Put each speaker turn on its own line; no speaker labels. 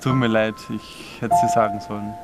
Es tut mir leid, ich hätte es dir sagen sollen.